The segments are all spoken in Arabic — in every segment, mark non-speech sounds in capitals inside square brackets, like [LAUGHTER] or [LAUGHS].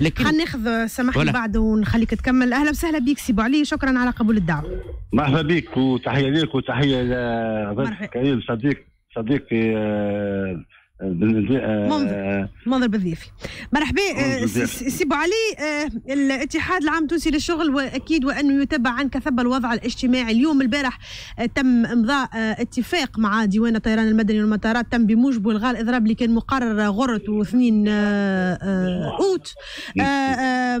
لكن خلينا ناخذ سمح ولا. لي بعد ونخليك تكمل أهلا وسهلا بك سي علي شكرا على قبول الدعوه مرحبا بك وتحية لك وتحية. لضيفك الكريم صديق صديقي آه، بن- آه،. منذر بالضيافي مرحبا آه، سي بوعلي الاتحاد العام التونسي للشغل وأكيد وأنه يتبع عن كثب الوضع الاجتماعي. اليوم البارح تم إمضاء اتفاق مع ديوان الطيران المدني والمطارات. تم بموجبه إلغاء الإضراب اللي كان مقرر غرة آه، آه، أوت.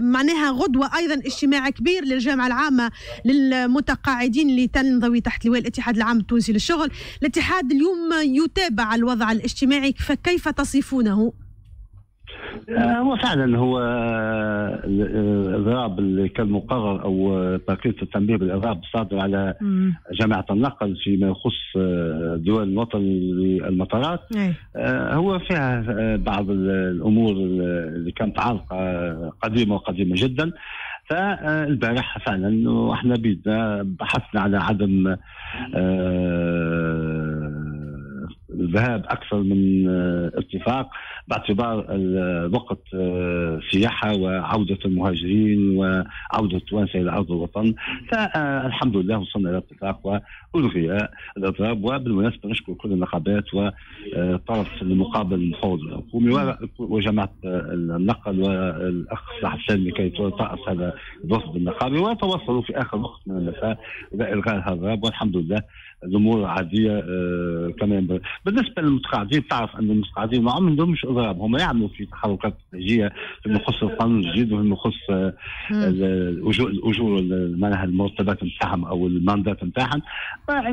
معناها غدوة أيضا اجتماع كبير للجامعة العامة للمتقاعدين اللي تنضوي تحت لواء الاتحاد العام التونسي للشغل. الاتحاد اليوم يتابع الوضع الاجتماعي فكيف تصفونه؟ آه، هو فعلا هو آه، الاضراب اللي كان مقرر أو آه، تركيز التنبيه بالاضراب الصادر على جامعة النقل فيما يخص آه، دول الوطن للمطارات. أي. آه، هو فيها آه، بعض ال- الأمور اللي كانت عالقة آه، قديمة وقديمة جدا. فالبارح فعلا وإحنا بيدنا بحثنا على عدم آه، الذهاب أكثر من آه، اتفاق باعتبار الوقت آه، سياحة وعودة المهاجرين وعودة التوانسه إلى ارض الوطن فالحمد لله وصلنا إلى اتفاق والغي الإضراب. وبالمناسبة نشكر كل النقابات والطرف المقابل المفوض الحكومي وجماعة النقل والأخ صلاح السالمي كي يترأس هذا الوفد النقابي وتوصلوا في آخر وقت من المساء إلى إلغاء هذا والحمد لله الأمور عاديه آه، كما ينبغي بالنسبة للمتقاعدين تعرف أن المتقاعدين ما عندهمش أضراب. هم يعملوا في تحركات استراتيجيه فيما يخص القانون الجديد وفيما يخص آه،. الاجور الأجور ال- معناها المرتبات نتاعهم أو الماندات نتاعهم.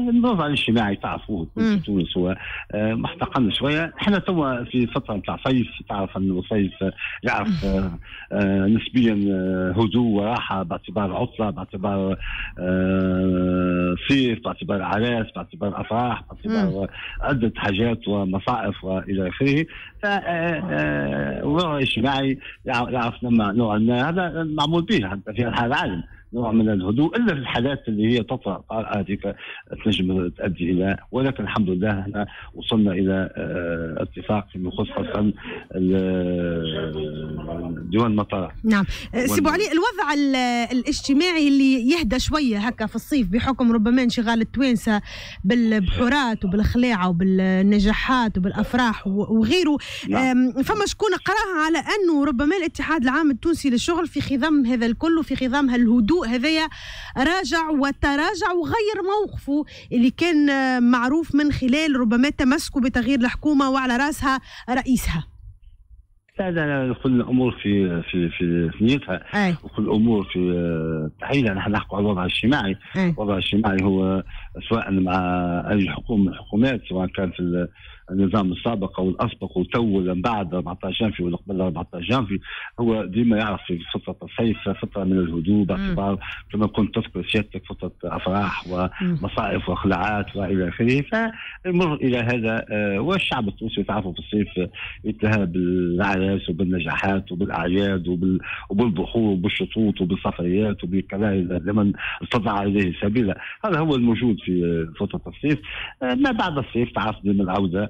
الوضع الاجتماعي تعرفوه. في تونس هو آه، محتقن شوية. إحنا توا في فترة نتاع صيف تعرف أن الصيف آه، يعرف آه، آه، نسبيا آه، هدوء وراحة باعتبار عطلة باعتبار آه، صيف باعتبار اعراس باعتبار افراح باعتبار عدة حاجات ومصائف وإلى آخره. ف الوضع الاجتماعي يع- يعرف لما نوعا ما. هذا معمول به حتى في انحاء العالم. نوع من الهدوء إلا في الحالات اللي هي تطرأ. طارئه هذيك تنجم تؤدي إلى؟ ولكن الحمد لله إحنا وصلنا إلى آه، اتفاق فيما يخص خاصه ال- ديوان المطارات نعم. سي ابو علي الوضع ال- الاجتماعي اللي يهدى شوية هكا في الصيف بحكم ربما انشغال التوانسة بالبحورات وبالخلاعة وبالنجاحات وبالأفراح وغيره. نعم. فما شكون قرأها على أنه ربما الاتحاد العام التونسي للشغل في خضم هذا الكل وفي خضم هالهدوء هذايا راجع وتراجع وغير موقفه اللي كان معروف من خلال ربما تمسكه بتغيير الحكومة وعلى رأسها رئيسها. لا لا لا كل الأمور في في في في نيتها وكل الأمور في تحديدا نحن نحكوا على الوضع الاجتماعي. الوضع الاجتماعي هو سواء مع أي حكومة من الحكومات سواء كان في النظام السابق أو الأسبق وتو من بعد 14 جانفي ولا قبل 14 جانفي هو ديما يعرف في فترة الصيف فترة من الهدوء باعتبار كما كنت تذكر سيادتك فترة أفراح ومصائف وخلعات وإلى آخره فيمر إلى هذا آه، والشعب التونسي تعرفوا في الصيف يتلهى بالاعراس وبالنجاحات وبالأعياد وبال- وبالبحور وبالشطوط وبالسفريات وبكذا لمن استطاع إليه سبيلا. هذا هو الموجود في فترة الصيف. آه، ما بعد الصيف تعرف ديما العودة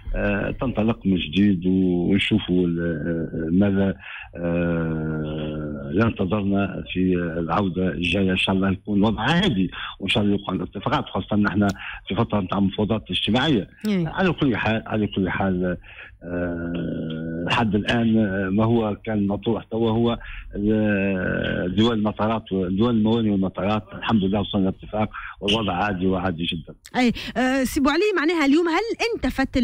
تنطلق من جديد ونشوفوا آه، ماذا آه، ينتظرنا في العودة الجاية إن شاء الله يكون الوضع هادي وإن شاء الله يوقع الاتفاقات خاصة نحن في فترة نتاع مفاوضات اجتماعية. إيه. على كل حال على كل حال آه، لحد الآن آه، ما هو كان مطروح توا هو دول المطارات دول الموانئ والمطارات. الحمد لله وصلنا لاتفاق والوضع عادي وعادي جدا. أي آه، سي ابو علي معناها اليوم هل انتفت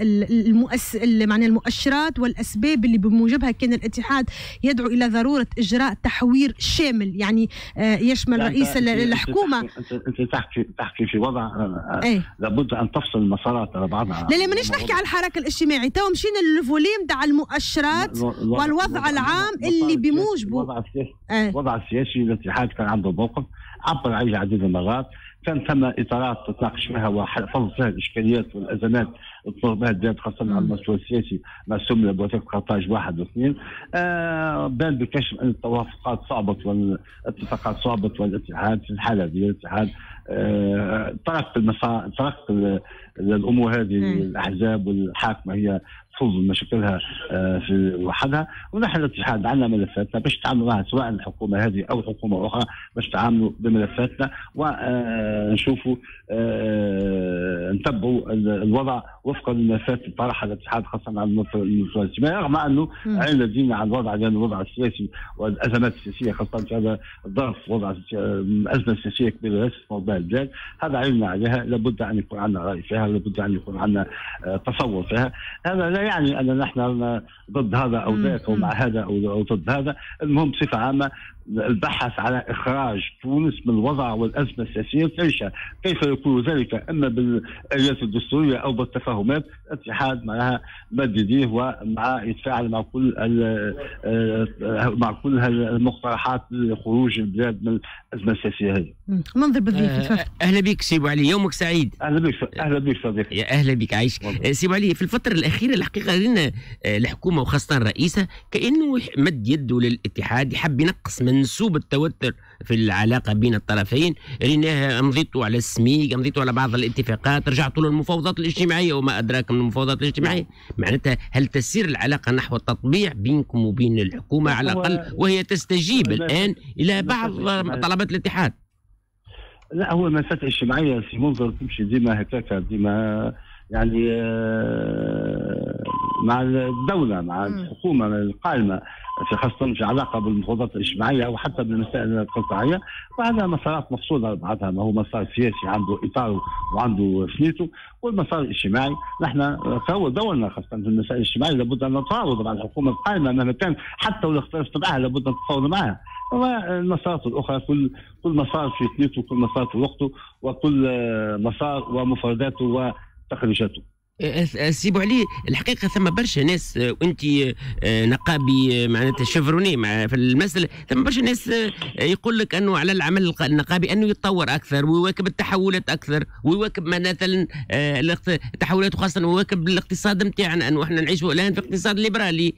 المؤس ال- معناها المؤشرات والأسباب اللي بموجبها كان الاتحاد يدعو إلى ضرورة إجراء تحوير شامل. يعني آه، يشمل رئيس الحكومة. انت تحكي تحكي في وضع آه، اي لابد أن تفصل المسارات على بعضها. لا لا مانيش نحكي على الحركه الاجتماعي. تو مشينا لل volume تاع المؤشرات والوضع العام اللي بموجبه. الوضع السياسي آه. الوضع السياسي الاتحاد كان عنده موقف عبر عليه عديد المرات. كان ثم إطارات تتناقش فيها وفضل فيها الإشكاليات والأزمات بها البلاد خاصة على المستوى السياسي ما سمي بوثيقه قرطاج واحد واثنين. آه بان بكشف أن التوافقات صعبت والاتفاقات صعبت والاتحاد في الحالة هذه الاتحاد آه ترك المسار ترك ال- الأمور هذه. الأحزاب والحاكمة هي تفوز بمشاكلها آه، في وحدها. ونحن الاتحاد عندنا ملفاتنا باش نتعاملوا معها سواء الحكومة هذه أو حكومة أخرى باش نتعاملوا بملفاتنا. ونشوفوا نتبعوا الوضع. وفقا اللي طرحها الاتحاد خاصة على المستوى الاجتماعي رغم أنه عين لدينا على الوضع لأن الوضع السياسي والأزمات السياسية خاصة في هذا الظرف وضع أزمة سياسية كبيرة في موضوع البلاد هذا عيننا عليها لابد أن يكون عندنا رأي فيها لابد أن يكون عندنا آه، تصور فيها. هذا لا يعني ان نحن ضد هذا أو ذاك أو مع هذا أو ضد هذا المهم بصفة عامة البحث على إخراج تونس من الوضع والأزمة السياسية تعيشها، كيف يكون ذلك أما بالاليات الدستورية أو بالتفاهمات، الاتحاد معها مد يديه ومع يتفاعل مع كل آه، مع كل المقترحات لخروج البلاد من الأزمة السياسية هذه. منذر بالضيافي آه أهلا بك سي علي يومك سعيد. أهلا بك أهلا بك صديقي. يا أهلا بك عايش. آه، سي علي في الفترة الأخيرة الحقيقة لنا الحكومة وخاصة الرئيسة كأنه مد يده للاتحاد يحب ينقص من منسوب التوتر في العلاقة بين الطرفين. ريناه مضيتوا على السميق مضيتوا على بعض الاتفاقات رجعتوا للمفاوضات الاجتماعية وما أدراك من المفاوضات الاجتماعية. معناتها هل تسير العلاقة نحو التطبيع بينكم وبين الحكومة على الأقل وهي تستجيب الآن إلى بعض طلبات الاتحاد؟ لا هو المسألة الاجتماعية في منظر تمشي ديما هكاك ديما يعني آه، مع الدولة مع الحكومة القائمة في خاصة في علاقة بالمفاوضات الاجتماعية أو حتى بالمسائل القطاعية. وهذا مسارات مفصولة بعضها ما هو مسار سياسي عنده إطاره وعنده سنيته والمسار الاجتماعي. نحن كهو دورنا خاصة في المسائل الاجتماعية لابد أن نتفاوض مع الحكومة القائمة مهما كان حتى ولو اختلفت معها لابد أن نتفاوض معها. والمسارات الأخرى كل كل مسار في سنيته وكل مسار في وقته وكل مسار ومفرداته وتخريجاته. سي علي الحقيقة ثم برشا ناس آه، وانت آه، نقابي معناتها شفروني مع في المسألة ثم برشا ناس يقول لك أنه على العمل النقابي أنه يتطور أكثر ويواكب التحولات أكثر ويواكب مثلا التحولات وخاصه ويواكب الاقتصاد نتاعنا أنه إحنا نعيشوا الآن في اقتصاد ليبرالي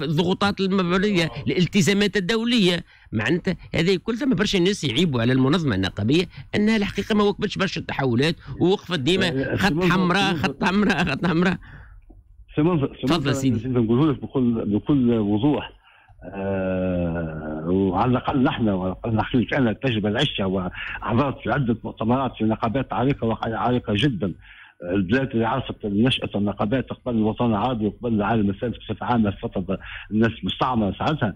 الضغوطات المبريه الالتزامات الدولية. معناتها هذا كل ثم برشا ناس يعيبوا على المنظمة النقابية أنها الحقيقة ما وقفتش برشا التحولات ووقفت ديما خط حمراء خط حمراء خط حمراء. تفضل سيدي. نقول لك بكل بكل وضوح. آه وعلى الأقل نحن وعلى الأقل نحكي أنا التجربه العشة وحضرت في عدة مؤتمرات في نقابات عريقة وعريقه جدا. البلاد اللي عرفت نشأة النقابات قبل الوطن العربي وقبل العالم الثالث بصفة عامة فترة الناس مستعمرة ساعتها.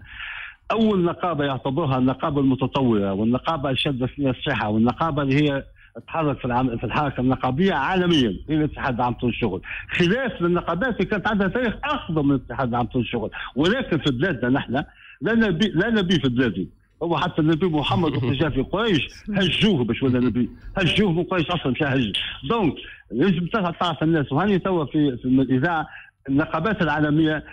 أول نقابة يعتبرها النقابة المتطورة والنقابة فيها الصحة والنقابة اللي هي تحرك في العم... في الحركة النقابية عالميا هي الاتحاد العام الشغل خلاف للنقابات اللي كانت عندها تاريخ أخضر من الاتحاد العام الشغل ولكن في بلادنا نحن لا نبي لا نبي في بلادي. هو حتى النبي محمد وقت جاء في قريش هجوه باش ولا نبي. هجوه من قريش أصلا مش هج دونك لازم تعرف الناس وهاني توا في في الإذاعة النقابات العالمية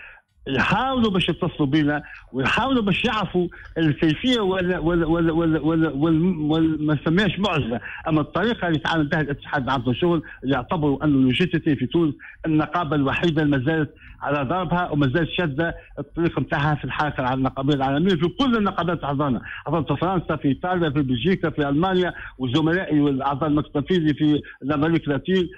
يحاولوا باش يتصلوا بنا ويحاولوا باش يعرفوا الكيفية ولا ولا ولا ولا ولا, ولا ما نسميهاش معجزة أما الطريقة اللي يتعامل بها الاتحاد العام الشغل اللي يعتبروا أنه الجي في تونس النقابة الوحيدة اللي ما زالت على ضربها وما زالت شادة الطريق نتاعها في الحركة النقابية العالمية في كل النقابات حضرنا حضرت في فرنسا في إيطاليا في بلجيكا في ألمانيا وزملائي والأعضاء المكتب في الامريكا اللاتين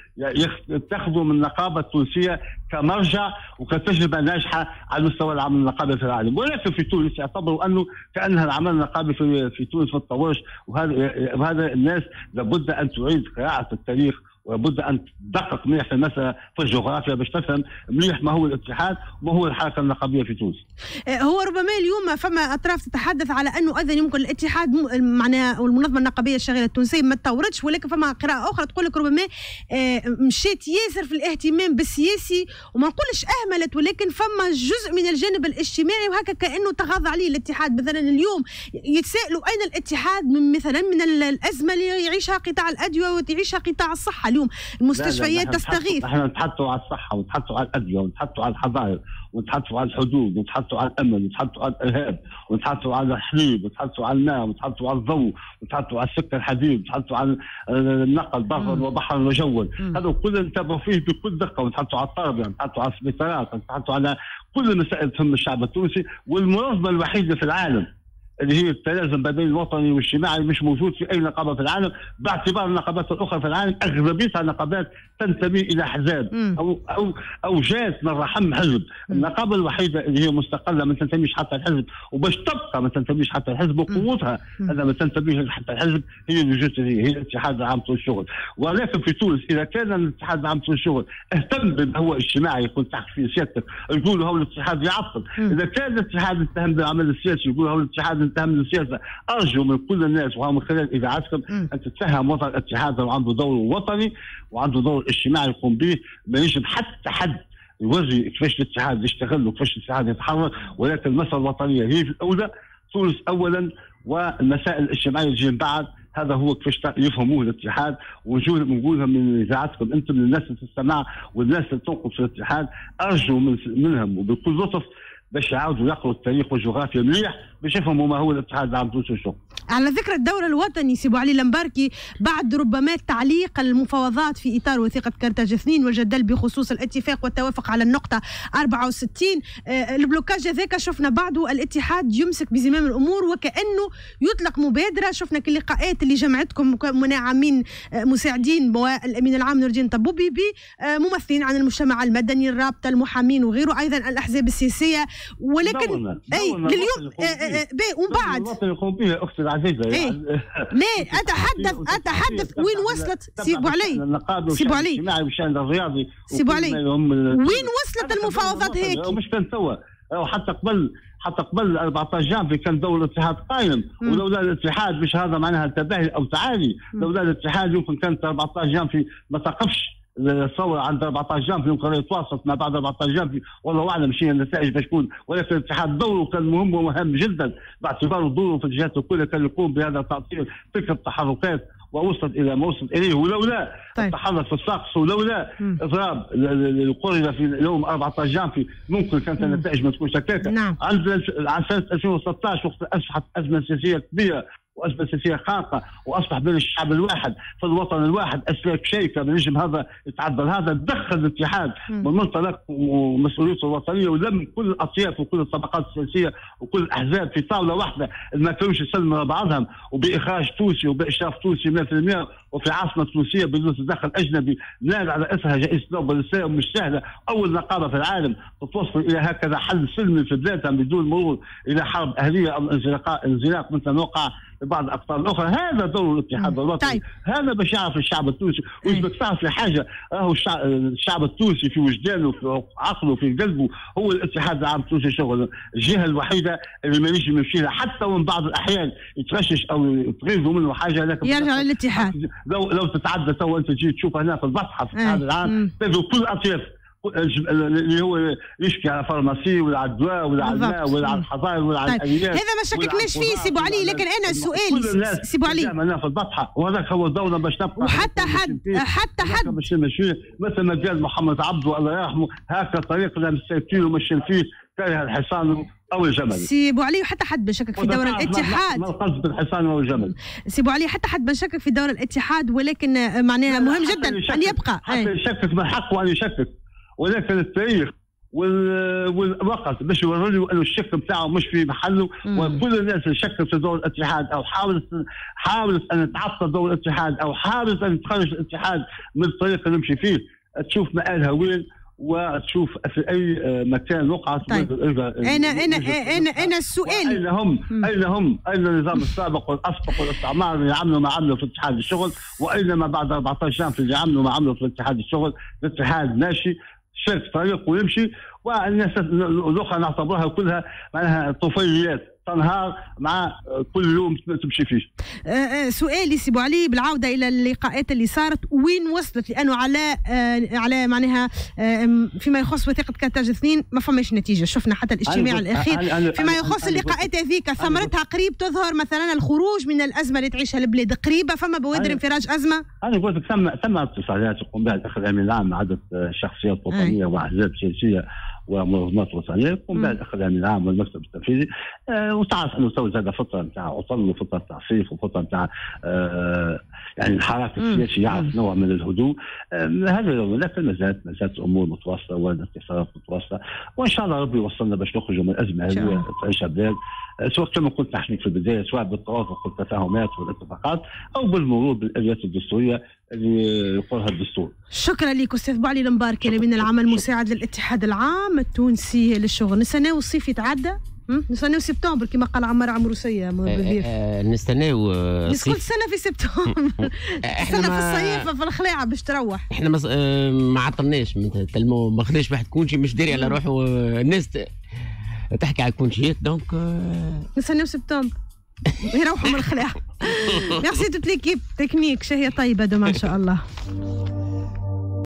يتخذوا من النقابة التونسية كمرجع وكتجربه ناجحه على مستوى العمل النقابي في العالم. ولكن في تونس يعتبروا أنه كأنها العمل النقابي في في تونس ما تطورش. وهذا الناس لابد أن تعيد قراءة التاريخ ولابد أن تدقق مليح في المساله في الجغرافيا باش تفهم مليح ما هو الاتحاد وما هو الحركة النقابية في تونس. آه، هو ربما اليوم فما أطراف تتحدث على أنه أيضا يمكن الاتحاد معناها والمنظمه النقابية الشغاله التونسية ما تطورتش ولكن فما قراءة أخرى تقول لك ربما آه، مشيت ياسر في الاهتمام بالسياسي وما نقولش أهملت ولكن فما جزء من الجانب الاجتماعي وهكا كأنه تغاضى عليه الاتحاد مثلا اليوم يتسائلوا أين الاتحاد من مثلا من الأزمة اللي يعيشها قطاع الأدوية ويعيشها قطاع الصحة اليوم المستشفيات تستغيث إحنا نتحدثوا على الصحه ونتحدثوا على الادويه ونتحدثوا على الحظائر ونتحدثوا على الحدود ونتحدثوا على الامن ونتحدثوا على الارهاب ونتحدثوا على الحليب ونتحدثوا على الماء ونتحدثوا على الضوء ونتحدثوا على السكه الحديد ونتحدثوا على النقل برا وبحرا وجوا هذا كله نتابعوا فيه بكل دقه ونتحدثوا على التربيه ونتحدثوا على السبيطارات ونتحدثوا على كل المسائل تهم الشعب التونسي والمنظمه الوحيده في العالم اللي هي التلازم ما بين الوطني والاجتماعي مش موجود في أي نقابه في العالم باعتبار النقابات الأخرى في العالم أغلبيتها نقابات تنتمي إلى احزاب أو أو أو جات من رحم حزب، النقابة الوحيدة اللي هي مستقلة ما تنتميش حتى الحزب وباش تبقى ما تنتميش حتى الحزب وقوتها أنها ما تنتميش حتى الحزب هي الجزء هي الاتحاد العام طول الشغل، ولكن في تونس إذا كان الاتحاد العام طول الشغل اهتم بما هو اجتماعي يكون تحت في سيادتك يقولوا هو الاتحاد يعطل، إذا كان الاتحاد اتهم بالعمل السياسي يقولوا هو الاتحاد اتهم بالسياسة، أرجو من كل الناس وهم من خلال اذاعتكم أن تتهم وطن الاتحاد عنده دور وطني وعنده دور اجتماعي يقوم به. ما يجب حتى حد يوري كيفاش الاتحاد يشتغل وكيفاش الاتحاد يتحرك ولكن المسألة الوطنية هي في الأولى. تونس أولا والمسائل الاجتماعية تجي من بعد هذا هو كيفاش يفهموه الاتحاد. ونجوه نقولها من إذاعتكم أنتم الناس اللي تستمع والناس اللي تنقد في الاتحاد أرجو من منهم وبكل لطف باش يعاودوا يقروا التاريخ والجغرافيا مليح باش يفهموا ما هو الاتحاد العام التونسي للشغل. على ذكر الدور الوطني سي علي المباركي بعد ربما تعليق المفاوضات في إطار وثيقة كارتاج اثنين والجدل بخصوص الاتفاق والتوافق على النقطة 64 آه البلوكاج هذاك شفنا بعده الاتحاد يمسك بزمام الأمور وكأنه يطلق مبادرة. شفنا كل اللقاءات اللي جمعتكم منعمين آه مساعدين والأمين العام نور الدين طبوبي بممثلين عن المجتمع المدني الرابطة المحامين وغيره أيضا الأحزاب السياسية. ولكن دولنا. أي دولنا لليوم الوطن يقوم آه، آه، ومن بعد؟ الوطن يقوم بها أختي العزيزه إيه. يعني لا اتحدث أتحدث وين وصلت سيبوا علي والشأن علي. والشأن الرياضي وكل علي. وين وصلت المفاوضات هيك مش كان توا أو حتى قبل حتى قبل 14 جانفي كان دور الاتحاد قائم. ولولا الاتحاد مش هذا معناها تباهي أو تعالي. لولا الاتحاد يمكن كانت 14 جانفي ما تقفش الثوره عند 14 جانفي يمكن يتواصل ما بعد 14 جانفي والله أعلم شنو النتائج باش تكون ولكن الاتحاد دوره كان مهم ومهم جدا باعتبار دوره في الجهات الكل كان يقوم بهذا التاطير تلك التحركات ووصلت إلى ما وصلت إليه ولولا طيب. التحرك في السقف ولولا. اضراب ال- ال- القريه في يوم 14 جانفي ممكن كانت. النتائج ما تكونش هكاك نعم عند عن سنة 2016 وقت أصبحت أزمة سياسية كبيرة وازمه سياسيه خانقه وأصبح بين الشعب الواحد في الوطن الواحد اسلاك شيكه بنجم هذا يتعدل. هذا تدخل الاتحاد. من منطلق ومسؤوليته الوطنية ولم كل الاطياف وكل الطبقات السياسية وكل الأحزاب في طاولة واحدة. ما كانوش يسلموا بعضهم. وبإخراج تونسي وبإشراف تونسي 100% وفي عاصمة تونسيه بدون تدخل اجنبي نال على اثرها جائزة نوبل السلام مش سهلة. أول نقابة في العالم تتوصل إلى هكذا حل سلمي في بلادها بدون مرور إلى حرب أهلية أو انزلاق انزلاق مثل ما وقع في بعض الأقطار الأخرى. هذا دور الاتحاد. الوطني طيب. هذا باش يعرف الشعب التونسي. أي. ويثبت تعرف في حاجة. راهو الشع- الشعب التونسي في وجدانه في عقله في قلبه. هو الاتحاد العام التونسي للشغل الجهة الوحيدة اللي ما يمشي لها حتى ومن بعض الأحيان يتغشش أو تغيظوا منه حاجة. لكن يرجع للاتحاد. لو لو تتعدى تو انت تجي تشوف هنا في الاتحاد أي. العام. تجد كل الاطياف اللي هو يشكي على فارماسي ولا على الدواء ولا على الماء. ولا على. الحظائر ولا على طيب. هذا ما شككناش فيه؟ سيبوا علي. لكن أنا سؤالي الناس سيبوا علي. هنا في البطحه وهذاك هو الدولة باش تبقى وحتى حد حتى حد. باش نمشي مثل ما قال محمد عبده الله يرحمه هكا الطريق اللي مساكين وماشيين فيه. كاره الحصان أو الجمل. سيبوا علي وحتى حد بنشكك في دور الاتحاد. ما القصد بالحصان أو الجمل سيبوا علي حتى حد بنشكك في دور الاتحاد ولكن معناها مهم جدا يشكك- أن يبقى. حتى أي. يشكك من حقه ان يشكك. ولكن التاريخ وال- والوقت باش يوروا أنه الشك بتاعه مش في محله. مم. وكل الناس اللي شكت في دور الاتحاد أو حاولت حاولت أن تعطل دور الاتحاد أو حاولت أن تخرج الاتحاد من الطريق اللي نمشي فيه تشوف مآلها وين وتشوف في أي آه، مكان وقعت طيب. أنا أنا أنا أنا السؤال اين هم؟ أين هم؟ أين النظام السابق والأسبق والاستعمار اللي عملوا ما عملوا في اتحاد الشغل؟ وأين ما بعد 14 عام في اللي عملوا ما عملوا في اتحاد الشغل؟ الاتحاد ماشي شرك طريق ويمشي والناس الاخرى نعتبرها كلها معناها طفيليات تنهار مع كل يوم تمشي فيه. آه، آه، سؤالي سيبو علي بالعودة إلى اللقاءات اللي صارت. وين وصلت؟ لأنه على آه، على معناها آه، فيما يخص وثيقة كارتاج اثنين ما فماش نتيجة. شفنا حتى الاجتماع الأخير أنا- أنا- فيما يخص أنا- اللقاءات هذيك. ثمرتها قريب تظهر مثلا الخروج من الأزمة اللي تعيشها البلاد. قريبة فما بوادر انفراج أزمة؟ أنا قلت لك ثم ثم اتصالات يقوم بها الاخ الامين العام مع عده شخصيات وطنية وأحزاب سياسية. ومنظمات وطنيه يقوم بها مم. الاخ الامين العام والمكتب التنفيذي آه وتعرف إنه تو زاد فترة نتاع عطل وفتره نتاع صيف وفترة نتاع آه يعني الحراك. السياسي. يعرف نوع من الهدوء آه هذا لكن ما زالت ما زالت الأمور متواصله والاتصالات متواصله وإن شاء الله ربي يوصلنا باش نخرجوا من الازمه هذه. تعيشها بلاد سواء كما قلت نحن في البداية سواء بالتوافق والتفاهمات والاتفاقات أو بالمرور بالاليات الدستورية اللي يقولها الدستور. شكرا لك أستاذ بوعلي المباركي الأمين العام المساعد للاتحاد العام التونسي للشغل. نستناو الصيف يتعدى. نستناو سبتمبر كما قال عمار عمروسيه نستناو كل سنه في سبتمبر. [LAUGHS] إحنا سنه في الصيف في الخلاعه باش تروح. إحنا ما عطلناش. ما خداش واحد congé مش داري على روحه. الناس تحكي على الكونشيات donc نستناو سبتمبر. يروحوا من الخلاع. merci toute l'équipe technique شهيه طيبه دوما ان شاء الله